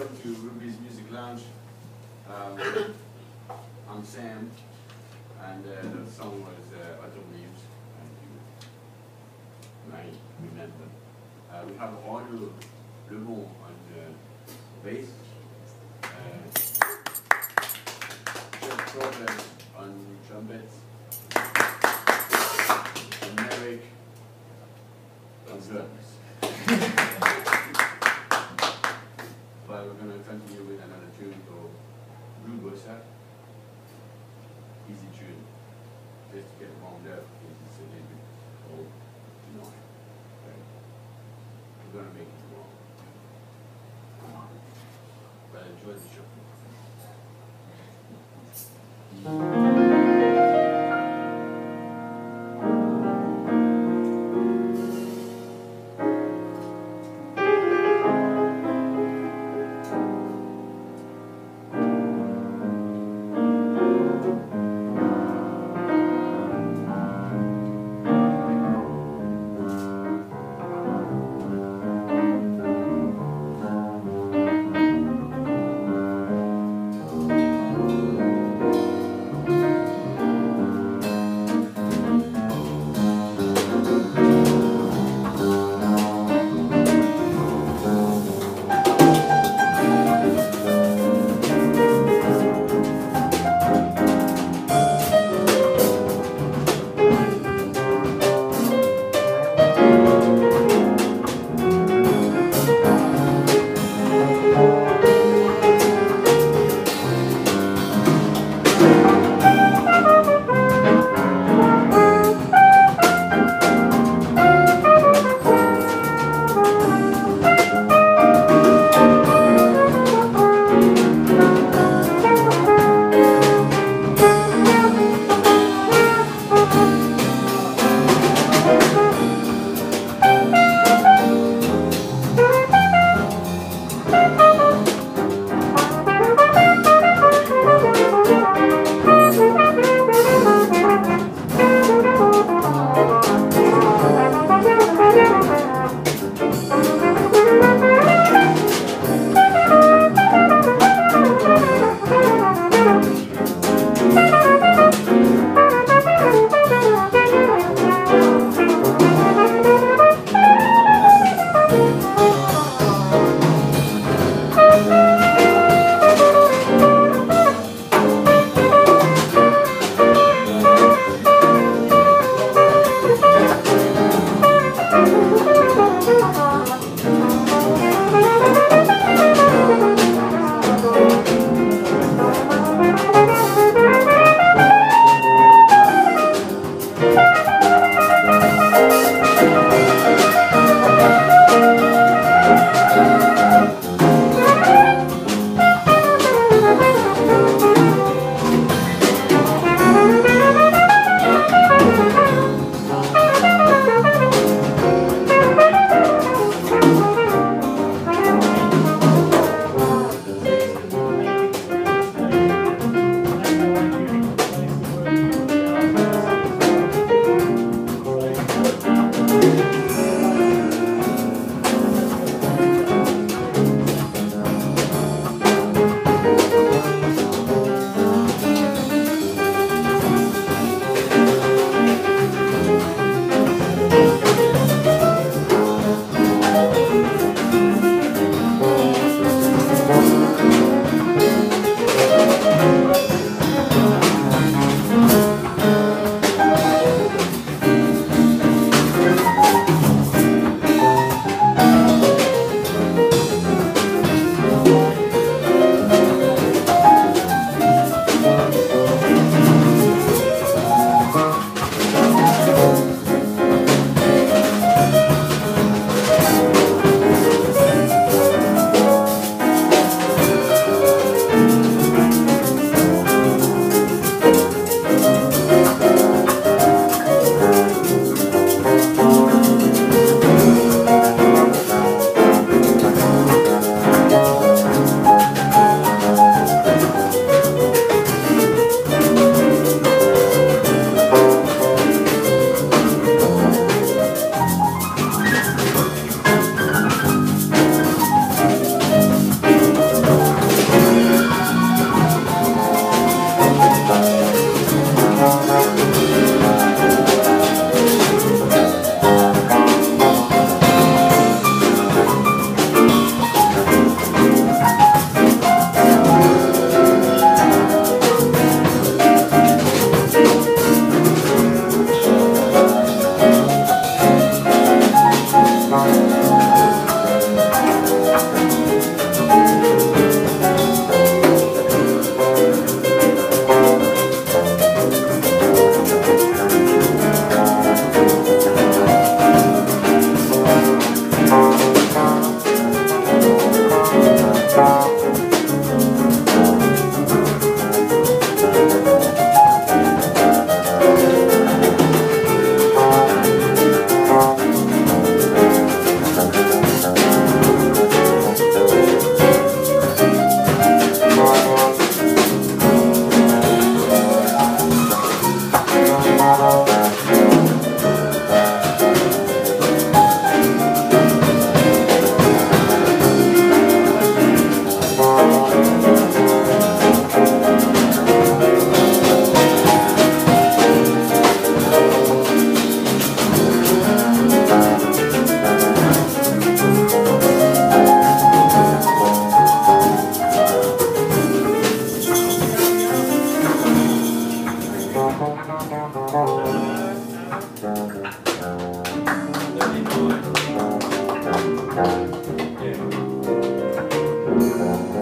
Welcome to Ruby's Music Lounge. Um, I'm Sam, and uh, the song was uh, Autumn Leaves, and you might remember. Uh, we have Arlo Lebon on uh, bass,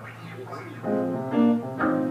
Thank you.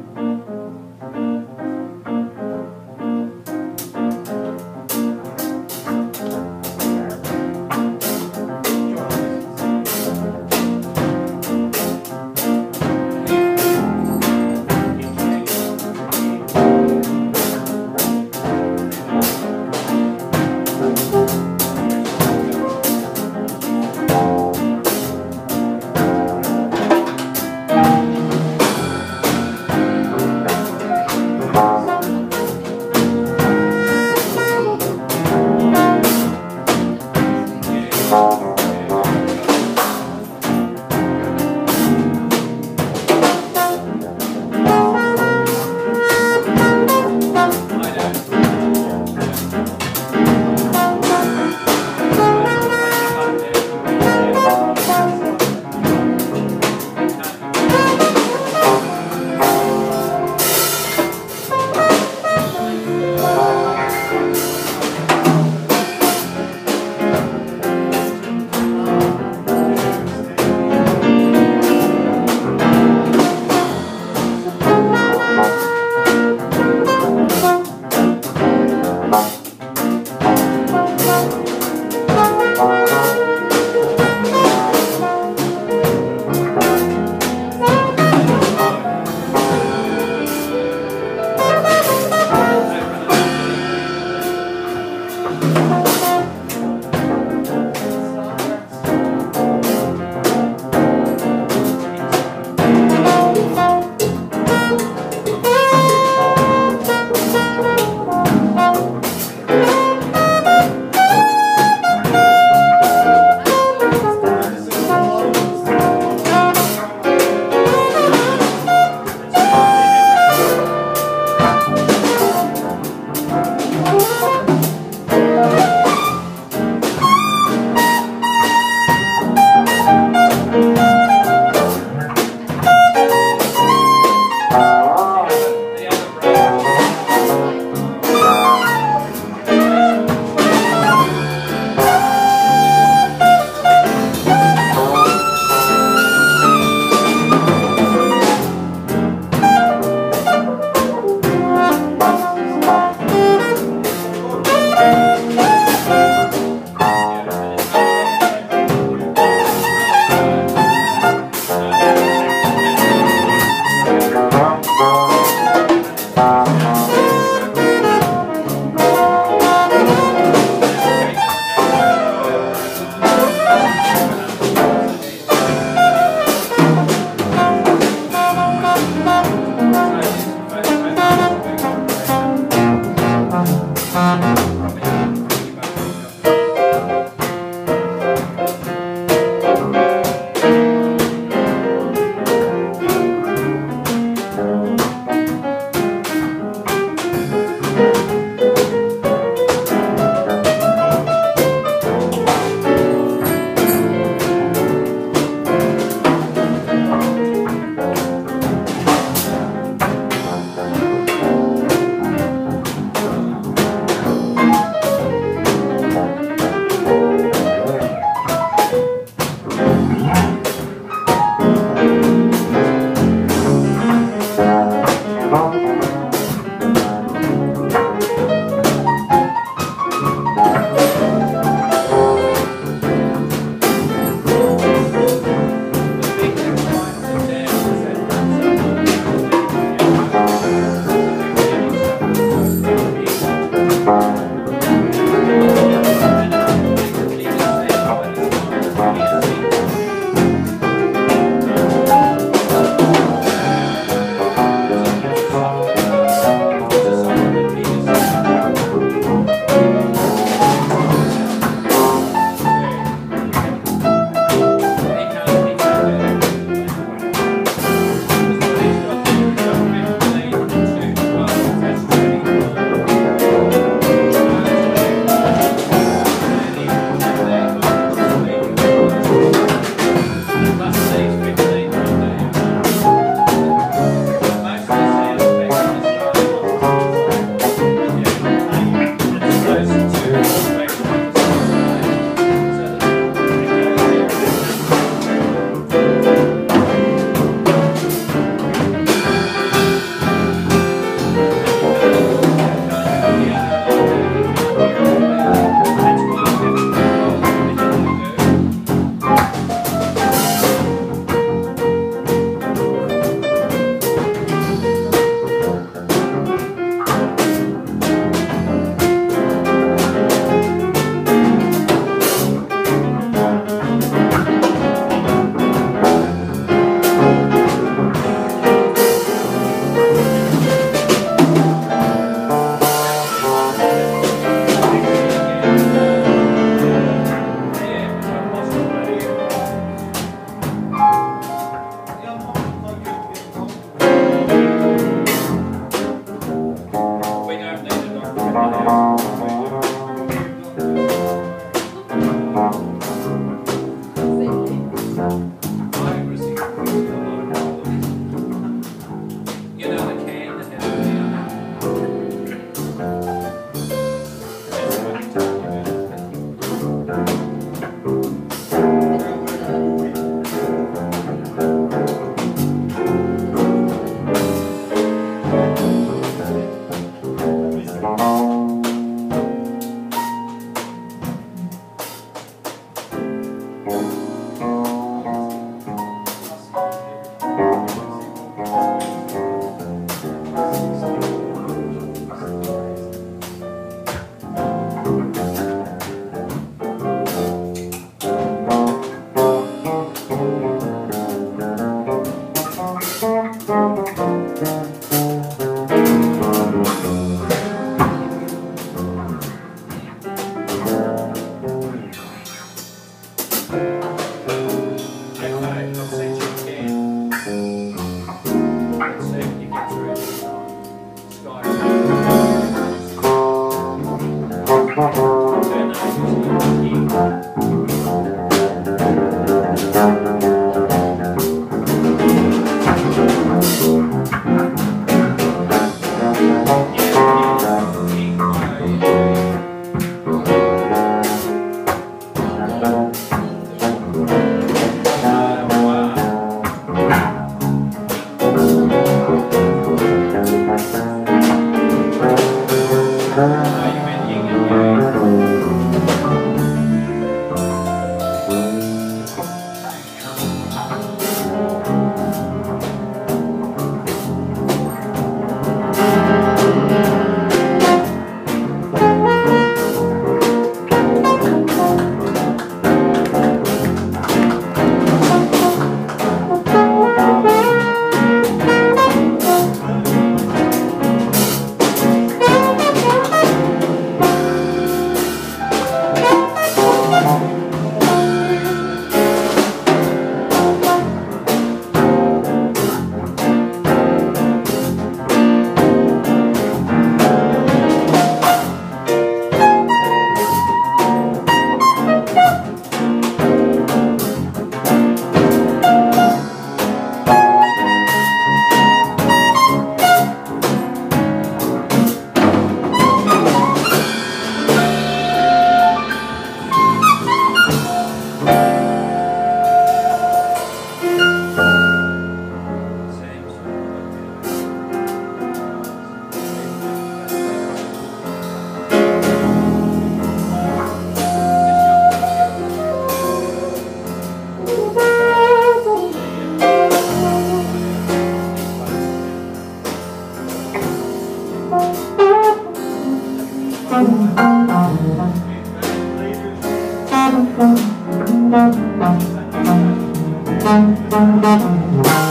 Thank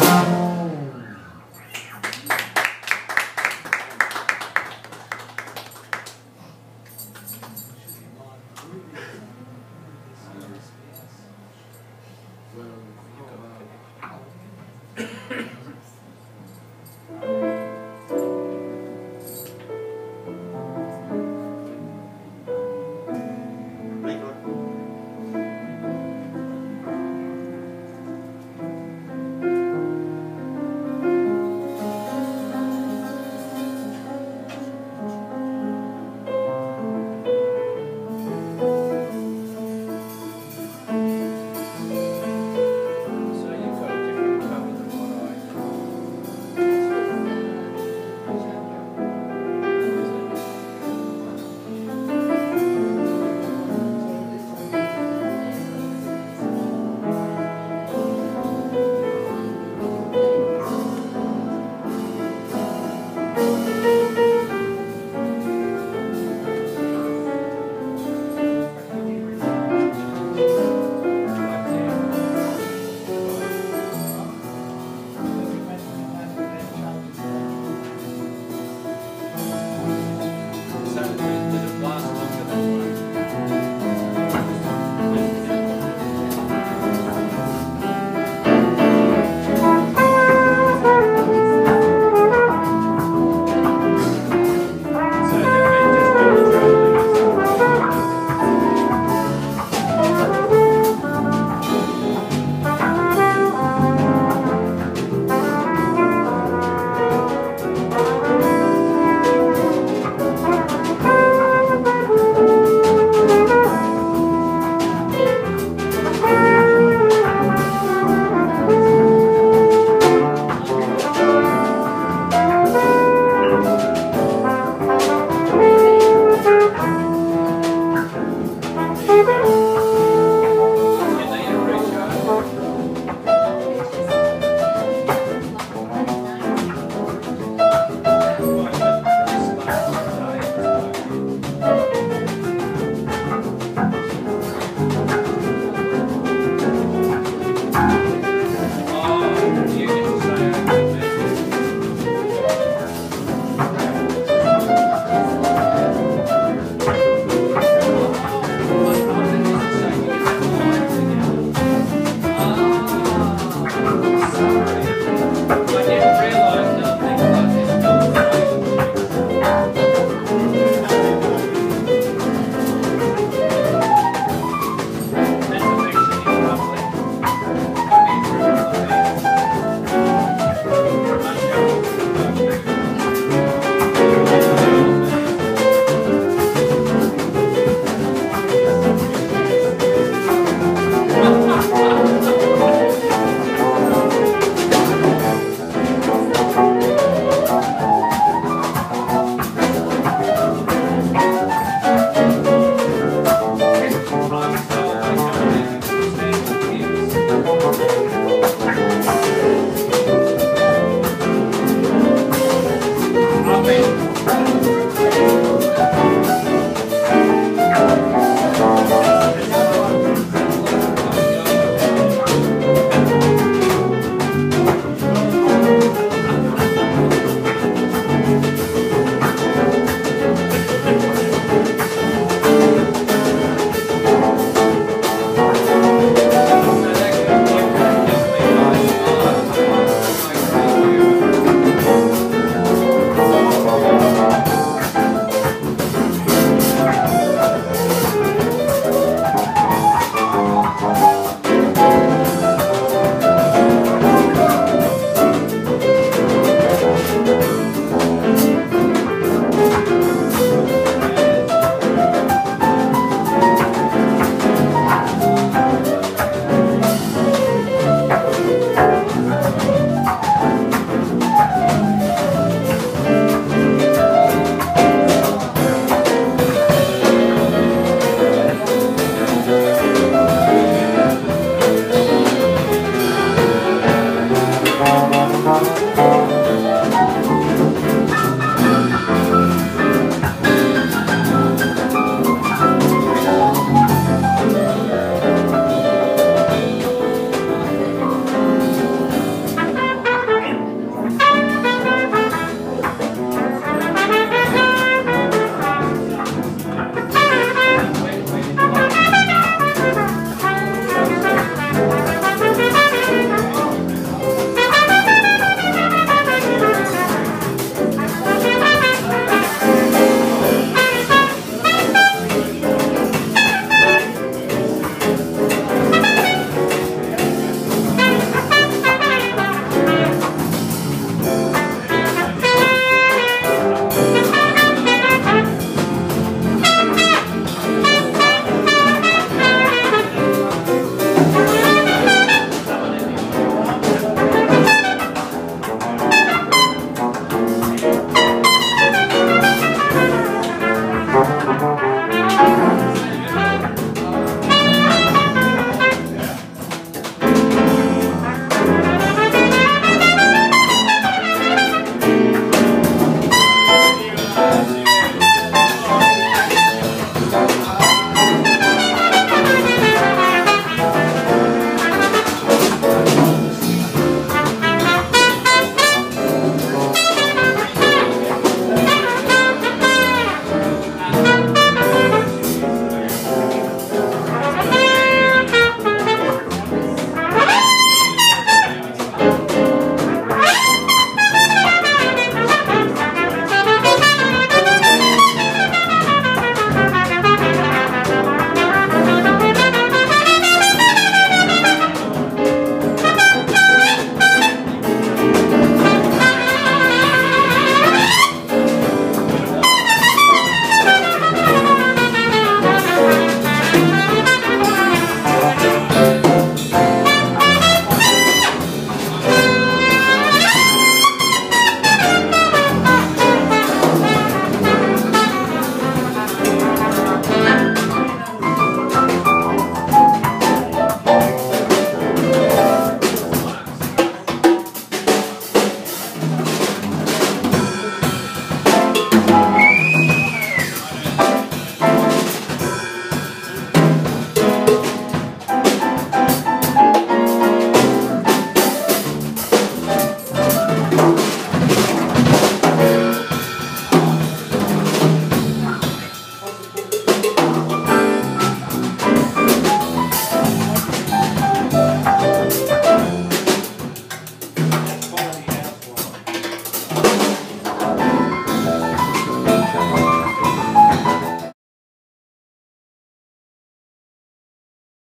you.